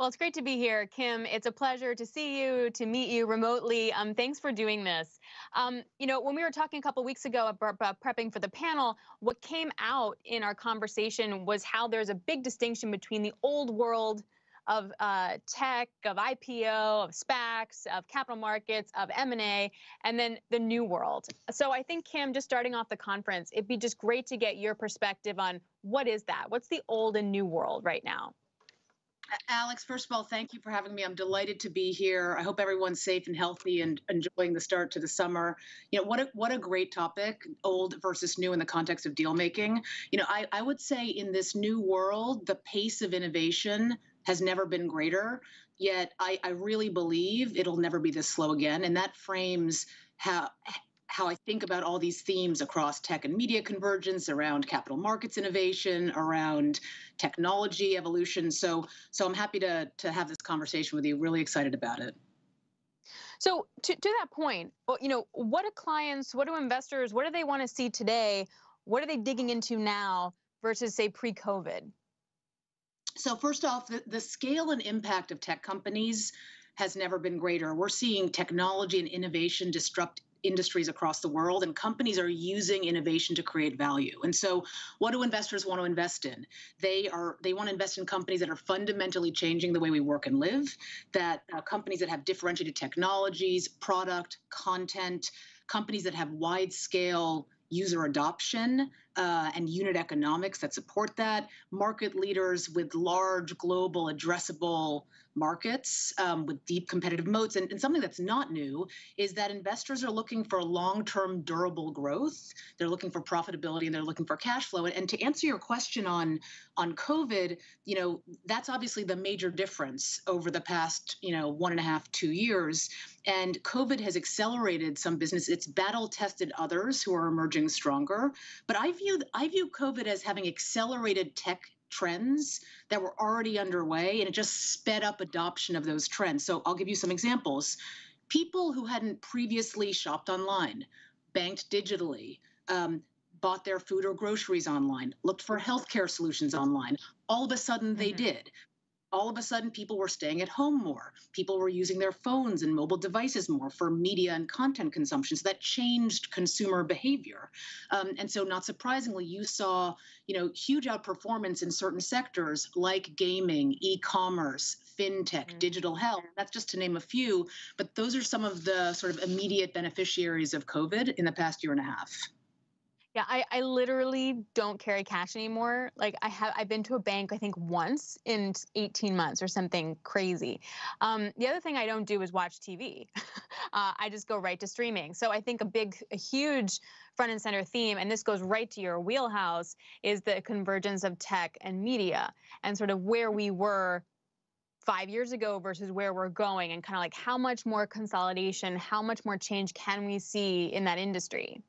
Well, it's great to be here, Kim. It's a pleasure to see you, to meet you remotely. Um, thanks for doing this. Um, you know, when we were talking a couple weeks ago about, prepping for the panel, what came out in our conversation was how there's a big distinction between the old world of uh, tech, of IPO, of SPACs, of capital markets, of M&A, and then the new world. So I think, Kim, just starting off the conference, it'd be just great to get your perspective on what is that? What's the old and new world right now? Alix, first of all, thank you for having me. I'm delighted to be here. I hope everyone's safe and healthy and enjoying the start to the summer. You know, what a what a great topic, old versus new in the context of deal making. You know, I, I would say in this new world, the pace of innovation has never been greater. Yet I, I really believe it'll never be this slow again. And that frames how how I think about all these themes across tech and media convergence, around capital markets innovation, around technology evolution. So, so I'm happy to to have this conversation with you. Really excited about it. So to, to that point, you know, what do clients, what do investors, what do they want to see today? What are they digging into now versus say pre-COVID? So first off, the, the scale and impact of tech companies has never been greater. We're seeing technology and innovation disrupt industries across the world and companies are using innovation to create value. And so what do investors want to invest in? They are they want to invest in companies that are fundamentally changing the way we work and live that uh, companies that have differentiated technologies product content companies that have wide scale user adoption uh, and unit economics that support that, market leaders with large global addressable markets um, with deep competitive moats. And, and, something that's not new is that investors are looking for long-term durable growth. They're looking for profitability and they're looking for cash flow. And, and to answer your question on on COVID, you know, that's obviously the major difference over the past, you know, one and a half, two years. And COVID has accelerated some business. It's battle tested others who are emerging stronger. But I view I view COVID as having accelerated tech trends that were already underway and it just sped up adoption of those trends. So I'll give you some examples. People who hadn't previously shopped online, banked digitally, um, bought their food or groceries online, looked for healthcare solutions online, all of a sudden they mm-hmm. did all of a sudden people were staying at home more. People were using their phones and mobile devices more for media and content consumption. So that changed consumer behavior. Um, and so not surprisingly you saw you know huge outperformance in certain sectors like gaming e-commerce fintech mm-hmm. digital health that's just to name a few. But those are some of the sort of immediate beneficiaries of covid in the past year and a half yeah, I, I literally don't carry cash anymore. Like I have, I've been to a bank I think once in 18 months or something crazy. Um, the other thing I don't do is watch TV. uh, I just go right to streaming. So I think a big, a huge front and center theme, and this goes right to your wheelhouse, is the convergence of tech and media, and sort of where we were five years ago versus where we're going, and kind of like how much more consolidation, how much more change can we see in that industry?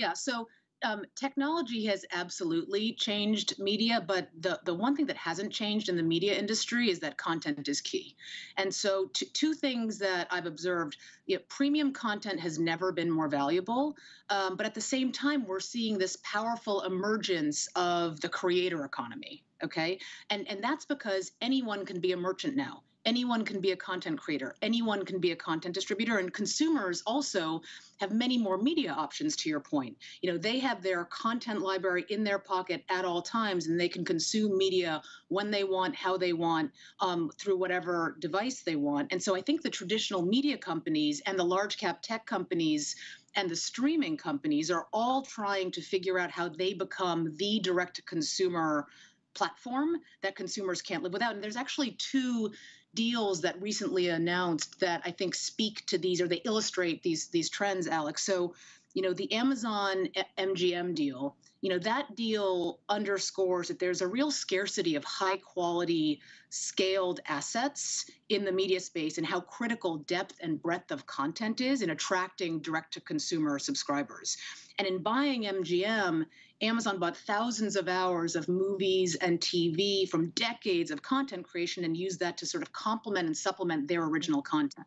Yeah, so um, technology has absolutely changed media, but the, the one thing that hasn't changed in the media industry is that content is key. And so, t- two things that I've observed you know, premium content has never been more valuable, um, but at the same time, we're seeing this powerful emergence of the creator economy. Okay. And, and that's because anyone can be a merchant now anyone can be a content creator anyone can be a content distributor and consumers also have many more media options to your point. You know they have their content library in their pocket at all times and they can consume media when they want how they want um, through whatever device they want. And so i think the traditional media companies and the large cap tech companies and the streaming companies are all trying to figure out how they become the direct to consumer platform that consumers can't live without. And there's actually two deals that recently announced that I think speak to these or they illustrate these these trends, Alix. So, you know, the Amazon eh, MGM deal, you know, that deal underscores that there's a real scarcity of high quality scaled assets in the media space and how critical depth and breadth of content is in attracting direct to consumer subscribers. And in buying MGM, Amazon bought thousands of hours of movies and TV from decades of content creation and used that to sort of complement and supplement their original content.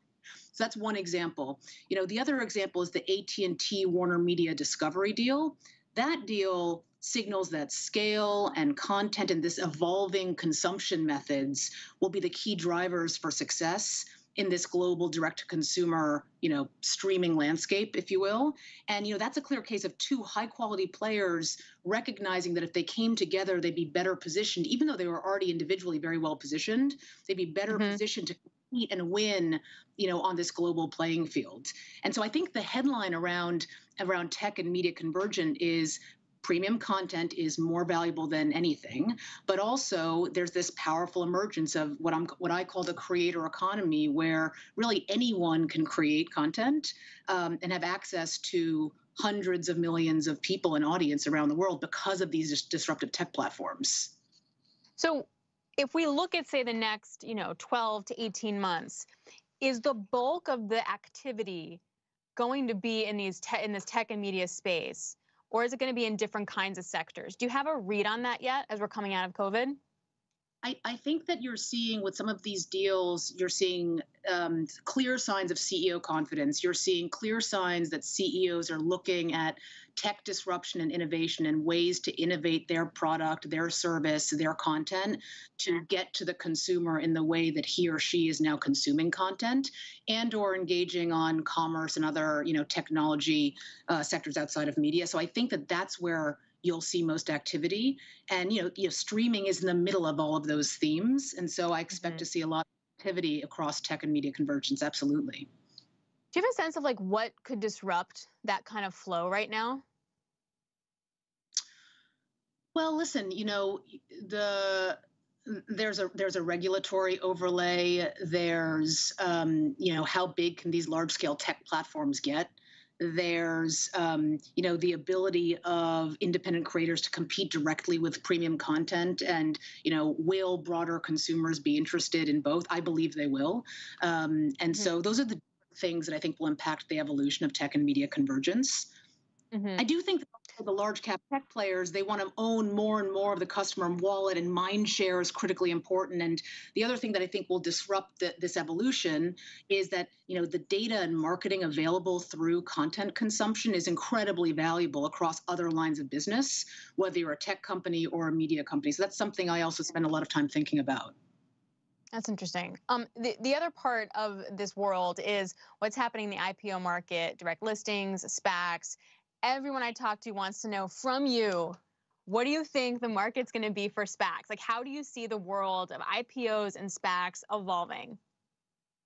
So that's one example. You know, the other example is the AT&T Warner Media Discovery deal. That deal signals that scale and content and this evolving consumption methods will be the key drivers for success in this global direct to consumer you know streaming landscape if you will. And you know that's a clear case of two high quality players recognizing that if they came together they'd be better positioned. Even though they were already individually very well positioned they'd be better mm-hmm. positioned to compete and win you know on this global playing field. And so i think the headline around around tech and media convergent is premium content is more valuable than anything but also there's this powerful emergence of what i'm what i call the creator economy where really anyone can create content um, and have access to hundreds of millions of people and audience around the world because of these disruptive tech platforms. So if we look at say the next you know 12 to 18 months is the bulk of the activity going to be in these te- in this tech and media space or is it going to be in different kinds of sectors? Do you have a read on that yet as we're coming out of COVID? I, I think that you're seeing with some of these deals, you're seeing um, clear signs of CEO confidence. You're seeing clear signs that CEOs are looking at tech disruption and innovation and ways to innovate their product, their service, their content to get to the consumer in the way that he or she is now consuming content and or engaging on commerce and other, you know, technology uh, sectors outside of media. So I think that that's where you'll see most activity and you know, you know streaming is in the middle of all of those themes and so i expect mm-hmm. to see a lot of activity across tech and media convergence absolutely do you have a sense of like what could disrupt that kind of flow right now? Well, listen, you know, the there's a there's a regulatory overlay. There's um, you know how big can these large scale tech platforms get? There's um, you know the ability of independent creators to compete directly with premium content, and you know will broader consumers be interested in both? I believe they will, um, and mm-hmm. so those are the things that I think will impact the evolution of tech and media convergence. Mm-hmm. I do think the large cap tech players they want to own more and more of the customer wallet and mind share is critically important and the other thing that i think will disrupt the, this evolution is that you know the data and marketing available through content consumption is incredibly valuable across other lines of business whether you're a tech company or a media company so that's something i also spend a lot of time thinking about that's interesting. Um, the, the other part of this world is what's happening in the IPO market, direct listings, SPACs. Everyone I talk to wants to know from you, what do you think the market's going to be for SPACs? Like, how do you see the world of IPOs and SPACs evolving?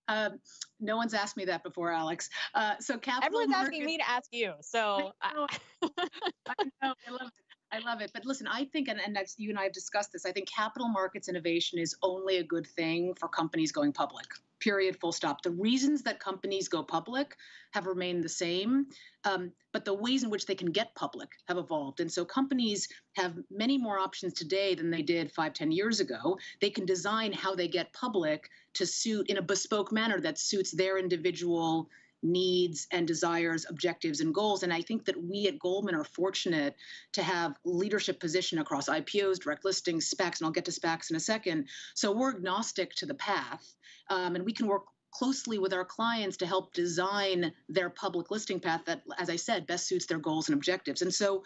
Um, no one's asked me that before, Alix. Uh, so capital. Everyone's market, asking me to ask you. So I know, I, know, I love it. I love it. But listen, I think, and, and you and I have discussed this, I think capital markets innovation is only a good thing for companies going public. Period, full stop. The reasons that companies go public have remained the same, um, but the ways in which they can get public have evolved. And so companies have many more options today than they did five, ten years ago. They can design how they get public to suit in a bespoke manner that suits their individual needs and desires, objectives, and goals. And I think that we at Goldman are fortunate to have leadership position across IPOs, direct listings, SPACs, and I'll get to SPACs in a second. So we're agnostic to the path, um, and we can work closely with our clients to help design their public listing path that, as I said, best suits their goals and objectives. And so,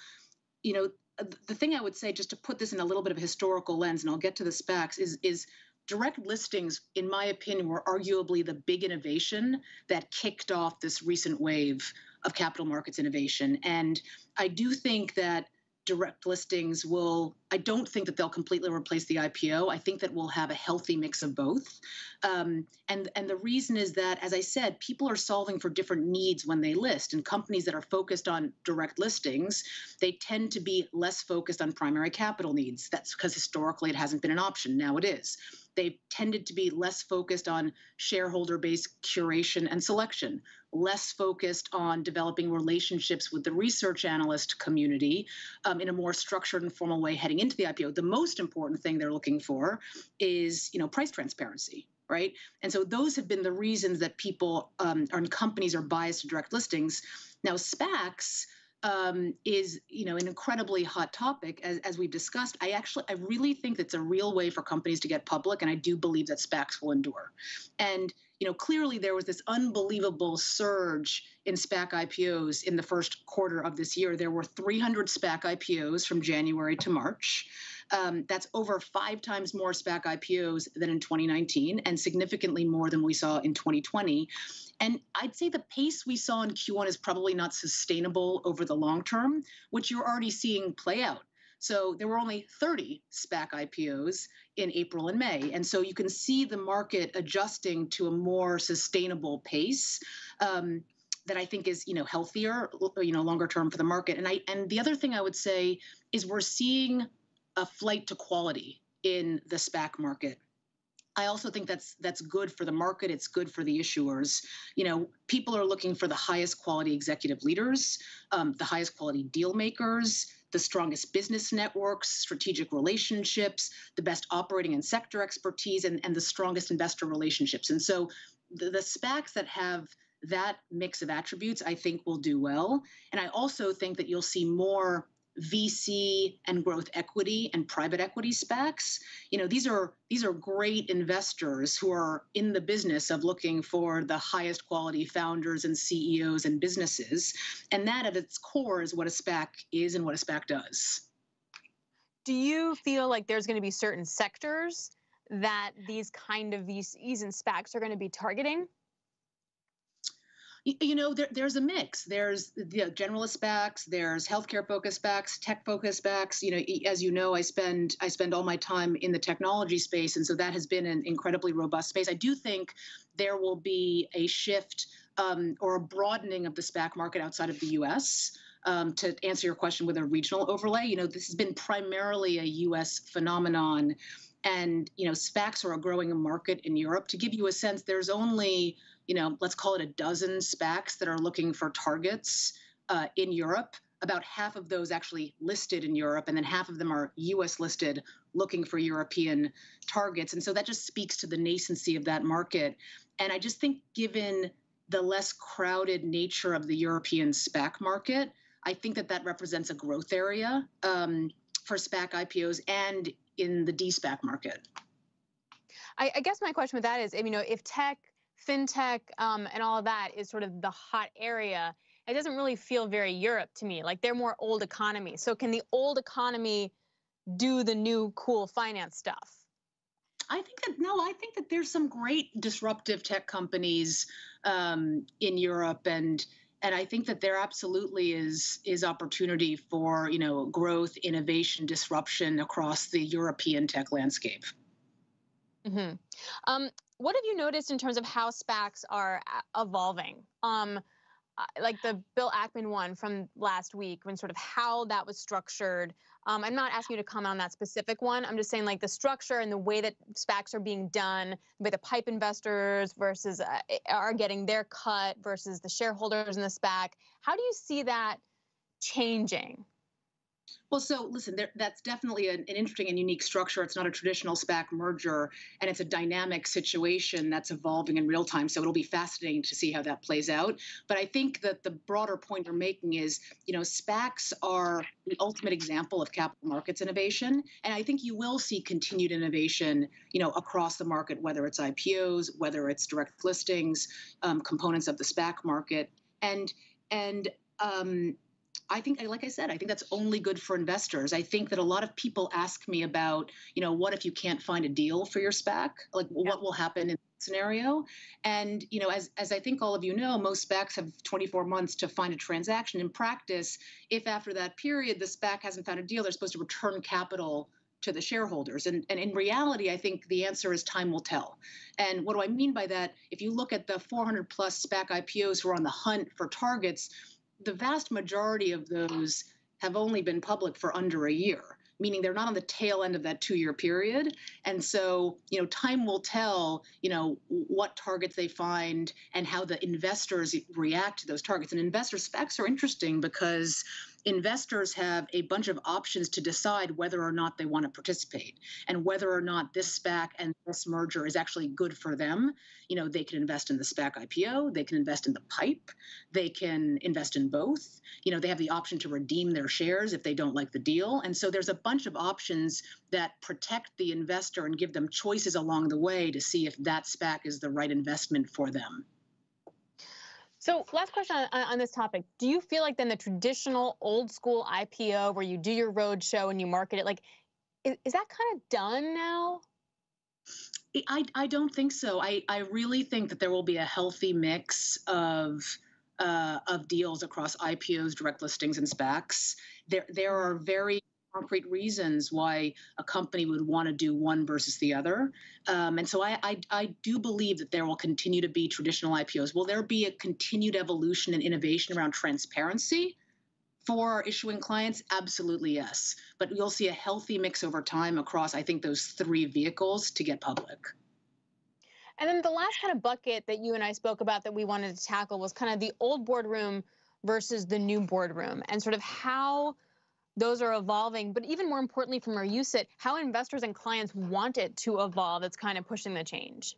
you know, the thing I would say, just to put this in a little bit of a historical lens, and I'll get to the SPACs, is is direct listings, in my opinion, were arguably the big innovation that kicked off this recent wave of capital markets innovation. And I do think that direct listings will i don't think that they'll completely replace the ipo i think that we'll have a healthy mix of both. Um, and and the reason is that as i said people are solving for different needs when they list and companies that are focused on direct listings they tend to be less focused on primary capital needs. That's because historically it hasn't been an option now it is. They've tended to be less focused on shareholder based curation and selection, less focused on developing relationships with the research analyst community um, in a more structured and formal way heading into the IPO. The most important thing they're looking for is, you know, price transparency, right? And so those have been the reasons that people um, or companies are biased to direct listings. Now, SPACs um, is you know an incredibly hot topic as, as we've discussed i actually i really think that's a real way for companies to get public and i do believe that spacs will endure and you know clearly there was this unbelievable surge in spac ipos in the first quarter of this year there were 300 spac ipos from january to march um, that's over five times more SPAC IPOs than in 2019 and significantly more than we saw in 2020. And I'd say the pace we saw in Q1 is probably not sustainable over the long term, which you're already seeing play out. So there were only 30 SPAC IPOs in April and May. And so you can see the market adjusting to a more sustainable pace. Um, that I think is you know healthier, you know, longer term for the market. And I and the other thing I would say is we're seeing a flight to quality in the SPAC market. I also think that's that's good for the market. It's good for the issuers. You know, people are looking for the highest quality executive leaders, um, the highest quality deal makers, the strongest business networks, strategic relationships, the best operating and sector expertise, and, and the strongest investor relationships. And so, the, the SPACs that have that mix of attributes, I think, will do well. And I also think that you'll see more VC and growth equity and private equity SPACs. You know, these are these are great investors who are in the business of looking for the highest quality founders and CEOs and businesses. And that at its core is what a SPAC is and what a SPAC does. Do you feel like there's going to be certain sectors that these kind of VCs and SPACs are going to be targeting? You know there, there's a mix. There's the generalist SPACs there's healthcare focused SPACs tech focused SPACs you know as you know i spend i spend all my time in the technology space and so that has been an incredibly robust space. I do think there will be a shift um, or a broadening of the SPAC market outside of the us um, to answer your question with a regional overlay. You know this has been primarily a us phenomenon and you know SPACs are a growing market in europe. To give you a sense there's only you know, let's call it a dozen SPACs that are looking for targets uh, in Europe. About half of those actually listed in Europe, and then half of them are US listed looking for European targets. And so that just speaks to the nascency of that market. And I just think, given the less crowded nature of the European SPAC market, I think that that represents a growth area um, for SPAC IPOs and in the de-SPAC market. I, I guess my question with that is, you know, if tech fintech um, and all of that is sort of the hot area. It doesn't really feel very Europe to me. Like they're more old economy. So can the old economy do the new cool finance stuff? I think that no, I think that there's some great disruptive tech companies um, in Europe, and and I think that there absolutely is is opportunity for you know growth, innovation, disruption across the European tech landscape. Mm-hmm. Um, what have you noticed in terms of how SPACs are uh, evolving? Um, uh, like the Bill Ackman one from last week, when sort of how that was structured. Um, I'm not asking you to comment on that specific one. I'm just saying like the structure and the way that SPACs are being done, the the pipe investors versus uh, are getting their cut versus the shareholders in the SPAC. How do you see that changing? Well, so listen, there, that's definitely an, an, interesting and unique structure. It's not a traditional SPAC merger, and it's a dynamic situation that's evolving in real time. So it'll be fascinating to see how that plays out. But I think that the broader point you're making is, you know, SPACs are the ultimate example of capital markets innovation, and I think you will see continued innovation, you know, across the market, whether it's IPOs, whether it's direct listings, um, components of the SPAC market, and and um, I think, like I said, I think that's only good for investors. I think that a lot of people ask me about, you know, what if you can't find a deal for your SPAC? Like, yeah. what will happen in that scenario? And, you know, as, as I think all of you know, most SPACs have 24 months to find a transaction. In practice, if after that period the SPAC hasn't found a deal, they're supposed to return capital to the shareholders. And, and in reality, I think the answer is time will tell. And what do I mean by that? If you look at the 400 plus SPAC IPOs who are on the hunt for targets, the vast majority of those have only been public for under a year meaning they're not on the tail end of that two year period. And so you know time will tell you know what targets they find and how the investors react to those targets. And investor SPACs are interesting because investors have a bunch of options to decide whether or not they want to participate and whether or not this SPAC and this merger is actually good for them. You know, they can invest in the SPAC IPO, they can invest in the PIPE, they can invest in both. You know, they have the option to redeem their shares if they don't like the deal. And so there's a bunch of options that protect the investor and give them choices along the way to see if that SPAC is the right investment for them. So last question on, on, this topic. Do you feel like then the traditional old school IPO where you do your road show and you market it, like, is, is that kind of done now? I, I don't think so. I, I really think that there will be a healthy mix of uh, of deals across IPOs, direct listings, and SPACs. There there are very concrete reasons why a company would want to do one versus the other. Um, and so I, I, I, do believe that there will continue to be traditional IPOs. Will there be a continued evolution and innovation around transparency for our issuing clients? Absolutely, yes. But you'll see a healthy mix over time across, I think, those three vehicles to get public. And then the last kind of bucket that you and I spoke about that we wanted to tackle was kind of the old boardroom versus the new boardroom and sort of how those are evolving. But even more importantly, from where you sit, how investors and clients want it to evolve. It's kind of pushing the change.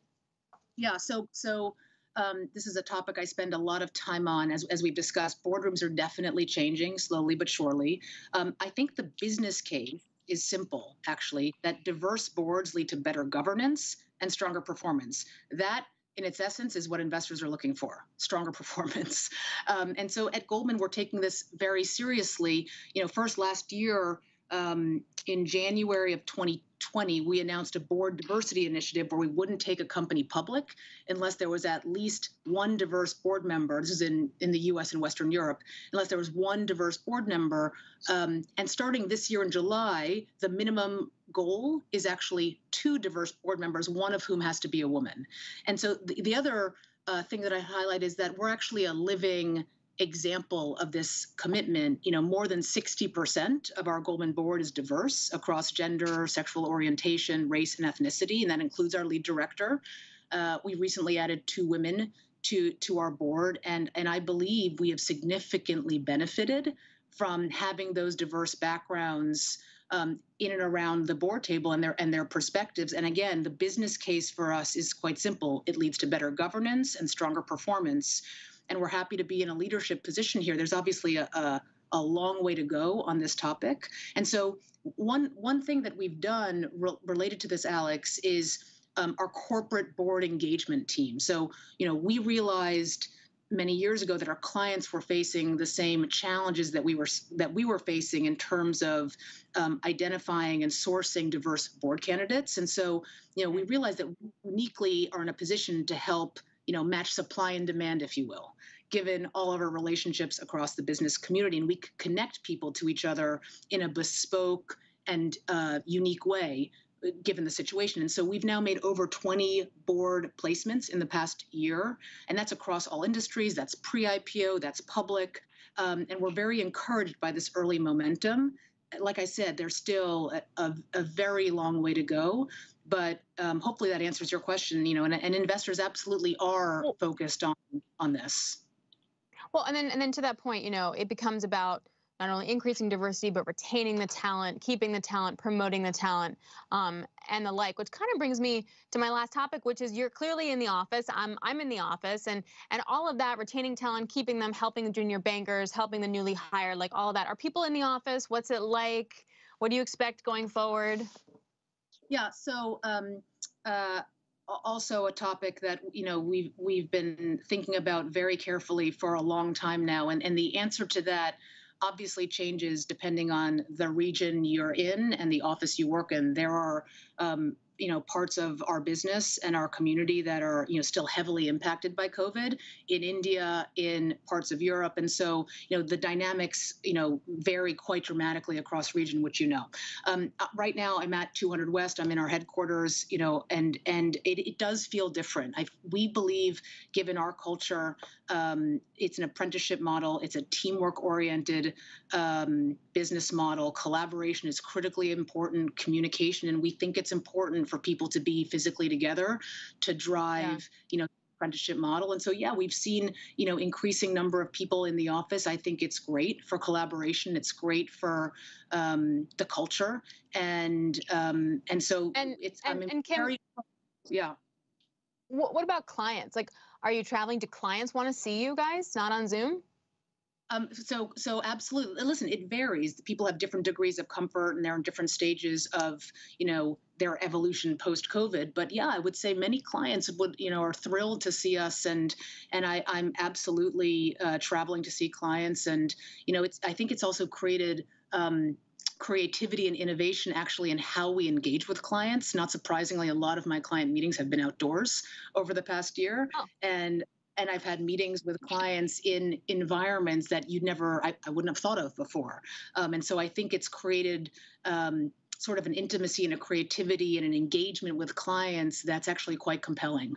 Yeah. So so. Um, this is a topic I spend a lot of time on, as, as we've discussed. Boardrooms are definitely changing slowly but surely. Um, I think the business case is simple, actually, that diverse boards lead to better governance and stronger performance. That in its essence is what investors are looking for stronger performance. Um, and so at goldman we're taking this very seriously. You know first last year um, in january of 2020 we announced a board diversity initiative where we wouldn't take a company public unless there was at least one diverse board member. This is in, in the us and western europe. Unless there was one diverse board member um, and starting this year in july the minimum goal is actually two diverse board members, one of whom has to be a woman. And so the, the other uh, thing that I highlight is that we're actually a living example of this commitment. You know, more than 60% of our Goldman board is diverse across gender, sexual orientation, race, and ethnicity, and that includes our lead director. Uh, we recently added two women to to our board, and and I believe we have significantly benefited from having those diverse backgrounds um, in and around the board table and their and their perspectives. And again, the business case for us is quite simple. It leads to better governance and stronger performance. And we're happy to be in a leadership position here. There's obviously a, a, a long way to go on this topic. And so one one thing that we've done re- related to this, Alix, is um, our corporate board engagement team. So you know we realized many years ago that our clients were facing the same challenges that we were that we were facing in terms of um, identifying and sourcing diverse board candidates. And so, you know, we realized that we uniquely are in a position to help, you know, match supply and demand, if you will, given all of our relationships across the business community, and we connect people to each other in a bespoke and uh, unique way given the situation. And so we've now made over 20 board placements in the past year, and that's across all industries. That's pre IPO, that's public. Um, and we're very encouraged by this early momentum. Like I said, there's still a, a, a very long way to go, but um, hopefully that answers your question. You know, and, and investors absolutely are focused on on this. Well, and then and then to that point, you know, it becomes about not only increasing diversity, but retaining the talent, keeping the talent, promoting the talent, um, and the like. Which kind of brings me to my last topic, which is you're clearly in the office. I'm I'm in the office, and and all of that, retaining talent, keeping them, helping the junior bankers, helping the newly hired, like all of that. Are people in the office? What's it like? What do you expect going forward? Yeah. So. Um, uh, also a topic that you know we've we've been thinking about very carefully for a long time now and and the answer to that obviously changes depending on the region you're in and the office you work in. There are um, you know parts of our business and our community that are you know still heavily impacted by covid in india in parts of europe. And so you know the dynamics you know vary quite dramatically across region which you know. Um, uh, right now i'm at 200 west. I'm in our headquarters you know and and it, it does feel different. I, we believe given our culture um, it's an apprenticeship model. It's a teamwork oriented um, business model collaboration is critically important communication and we think it's important for people to be physically together to drive, yeah. you know, apprenticeship model. And so, yeah, we've seen, you know, increasing number of people in the office. I think it's great for collaboration. It's great for um, the culture. And um, and so and, it's, and, I'm and Kim, yeah. What, what about clients? Like, are you traveling? Do clients want to see you guys, not on Zoom? Um, so, so absolutely. Listen, it varies. People have different degrees of comfort, and they're in different stages of, you know, their evolution post COVID. But yeah, I would say many clients would, you know, are thrilled to see us, and and I, I'm absolutely uh, traveling to see clients, and you know, it's. I think it's also created. Um, creativity and innovation actually in how we engage with clients. Not surprisingly, a lot of my client meetings have been outdoors over the past year. Oh. And and I've had meetings with clients in environments that you'd never, I, I wouldn't have thought of before. Um, and so I think it's created um, sort of an intimacy and a creativity and an engagement with clients that's actually quite compelling.